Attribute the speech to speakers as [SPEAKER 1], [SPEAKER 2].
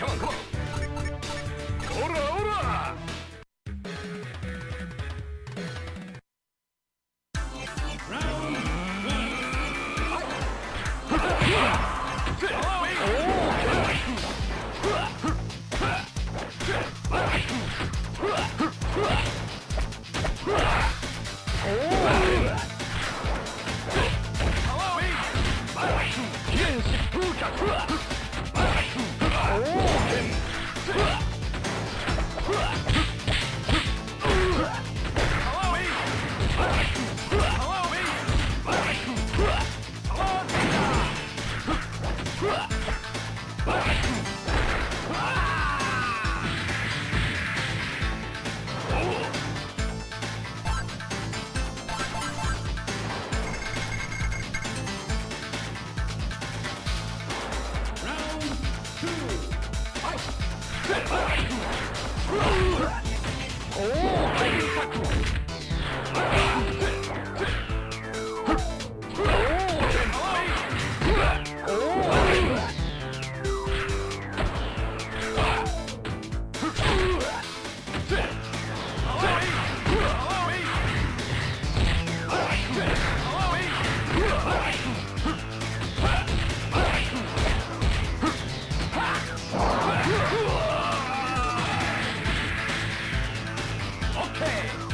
[SPEAKER 1] Come on, come on. オラオラ
[SPEAKER 2] おお Hey!